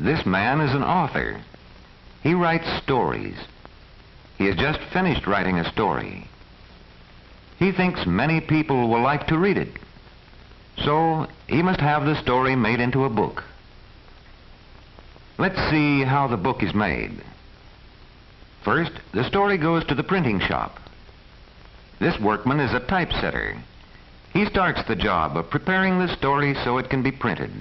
This man is an author. He writes stories. He has just finished writing a story. He thinks many people will like to read it. So he must have the story made into a book. Let's see how the book is made. First, the story goes to the printing shop. This workman is a typesetter. He starts the job of preparing the story so it can be printed.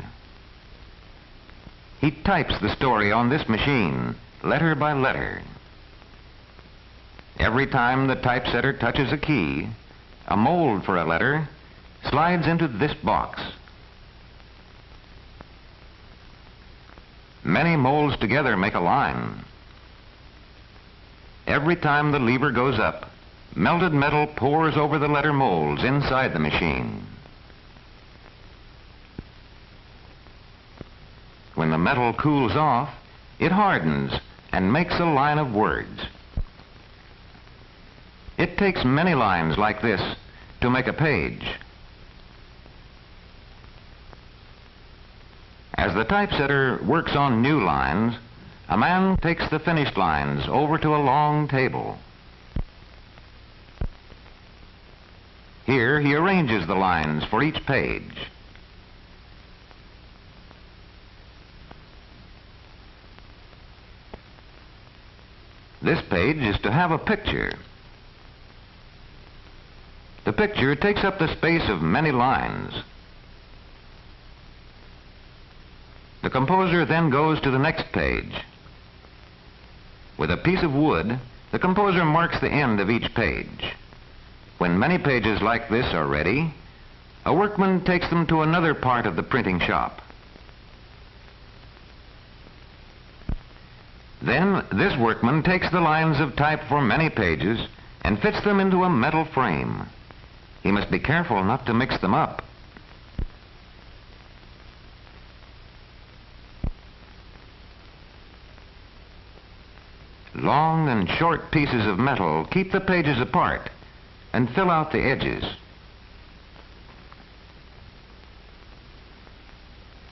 He types the story on this machine, letter by letter. Every time the typesetter touches a key, a mold for a letter slides into this box. Many molds together make a line. Every time the lever goes up, melted metal pours over the letter molds inside the machine. When the metal cools off, it hardens and makes a line of words. It takes many lines like this to make a page. As the typesetter works on new lines, a man takes the finished lines over to a long table. Here he arranges the lines for each page. This page is to have a picture. The picture takes up the space of many lines. The composer then goes to the next page. With a piece of wood, the composer marks the end of each page. When many pages like this are ready, a workman takes them to another part of the printing shop. Then this workman takes the lines of type for many pages and fits them into a metal frame. He must be careful not to mix them up. Long and short pieces of metal keep the pages apart and fill out the edges.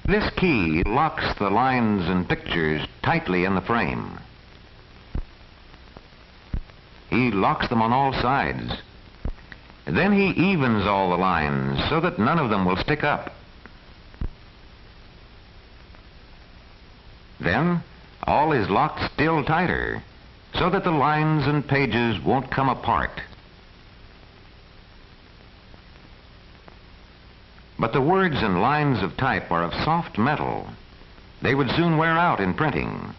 This key locks the lines and pictures tightly in the frame. He locks them on all sides. Then he evens all the lines so that none of them will stick up. Then all is locked still tighter so that the lines and pages won't come apart. But the words and lines of type are of soft metal. They would soon wear out in printing.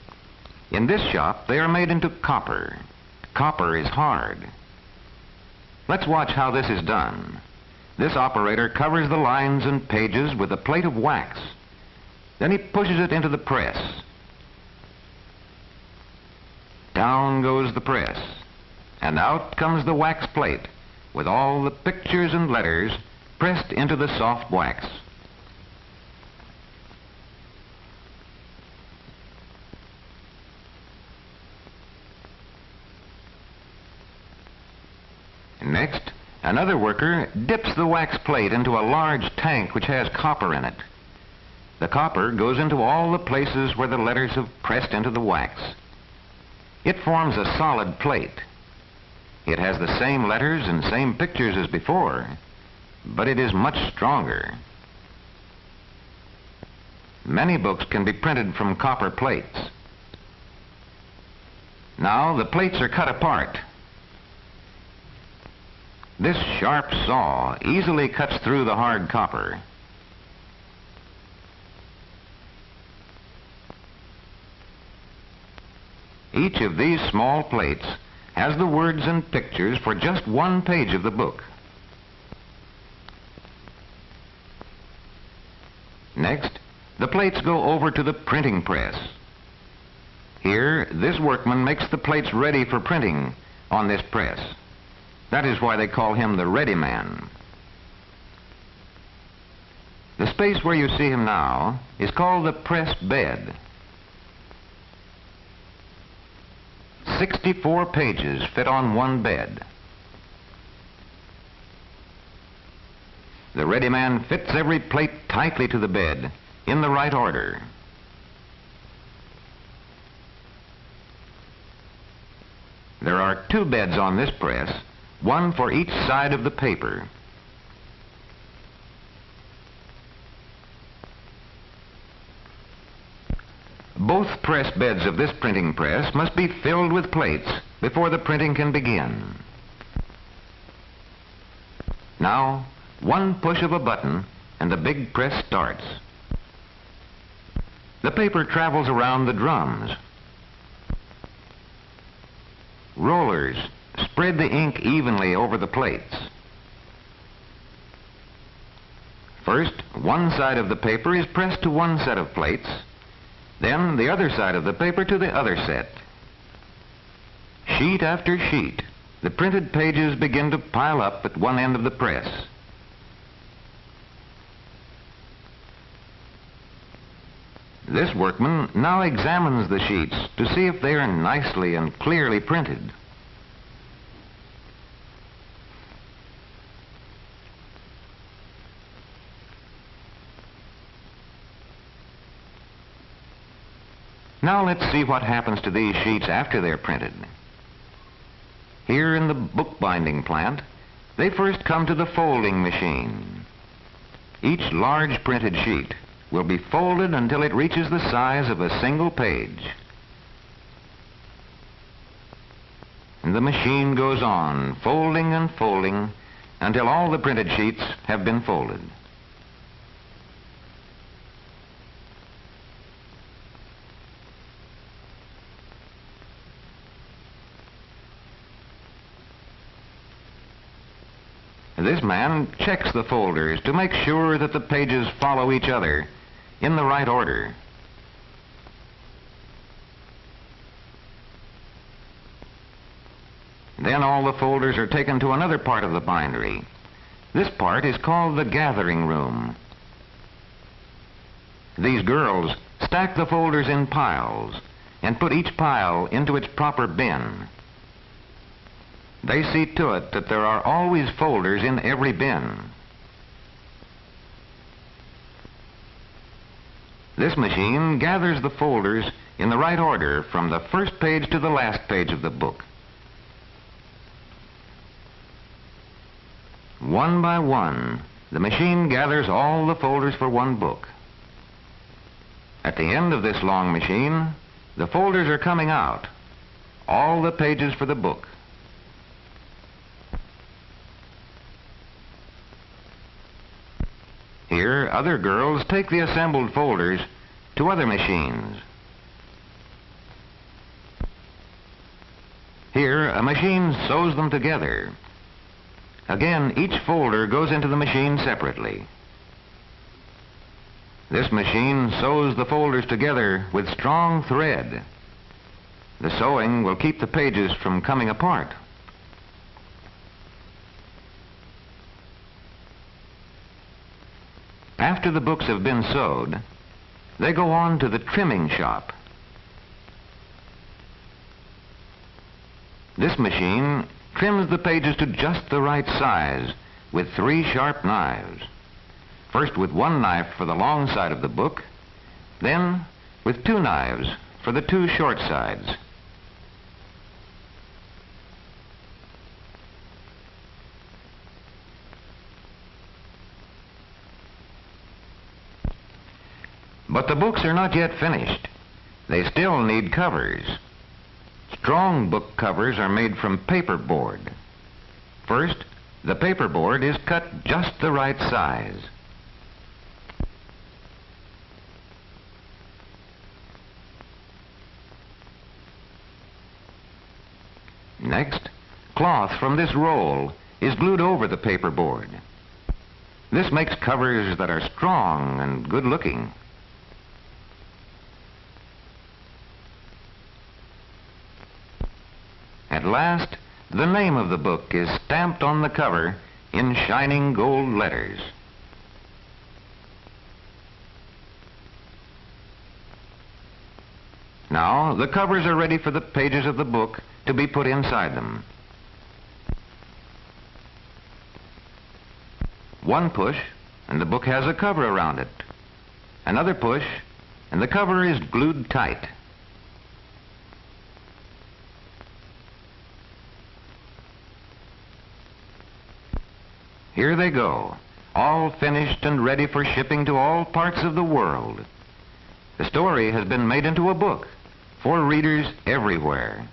In this shop, they are made into copper. Copper is hard. Let's watch how this is done. This operator covers the lines and pages with a plate of wax. Then he pushes it into the press. Down goes the press, and out comes the wax plate with all the pictures and letters pressed into the soft wax. Next, another worker dips the wax plate into a large tank which has copper in it. The copper goes into all the places where the letters have pressed into the wax. It forms a solid plate. It has the same letters and same pictures as before, but it is much stronger. Many books can be printed from copper plates. Now the plates are cut apart. This sharp saw easily cuts through the hard copper. Each of these small plates has the words and pictures for just one page of the book. Next, the plates go over to the printing press. Here, this workman makes the plates ready for printing on this press. That is why they call him the ready man. The space where you see him now is called the press bed. 64 pages fit on one bed. The ready man fits every plate tightly to the bed in the right order. There are two beds on this press, one for each side of the paper. Both press beds of this printing press must be filled with plates before the printing can begin. Now, one push of a button and the big press starts. The paper travels around the drums. Rollers spread the ink evenly over the plates. First, one side of the paper is pressed to one set of plates, then the other side of the paper to the other set. Sheet after sheet, the printed pages begin to pile up at one end of the press. This workman now examines the sheets to see if they are nicely and clearly printed. Now let's see what happens to these sheets after they're printed. Here in the bookbinding plant, they first come to the folding machine. Each large printed sheet will be folded until it reaches the size of a single page. And the machine goes on, folding and folding, until all the printed sheets have been folded. This man checks the folders to make sure that the pages follow each other in the right order. Then all the folders are taken to another part of the bindery. This part is called the gathering room. These girls stack the folders in piles and put each pile into its proper bin. They see to it that there are always folders in every bin. This machine gathers the folders in the right order from the first page to the last page of the book. One by one, the machine gathers all the folders for one book. At the end of this long machine, the folders are coming out, all the pages for the book. Here, other girls take the assembled folders to other machines. Here, a machine sews them together. Again, each folder goes into the machine separately. This machine sews the folders together with strong thread. The sewing will keep the pages from coming apart. After the books have been sewed, they go on to the trimming shop. This machine trims the pages to just the right size with three sharp knives. First with one knife for the long side of the book, then with two knives for the two short sides. But the books are not yet finished. They still need covers. Strong book covers are made from paperboard. First, the paperboard is cut just the right size. Next, cloth from this roll is glued over the paperboard. This makes covers that are strong and good looking. At last, the name of the book is stamped on the cover in shining gold letters. Now, the covers are ready for the pages of the book to be put inside them. One push, and the book has a cover around it. Another push, and the cover is glued tight. Here they go, all finished and ready for shipping to all parts of the world. The story has been made into a book for readers everywhere.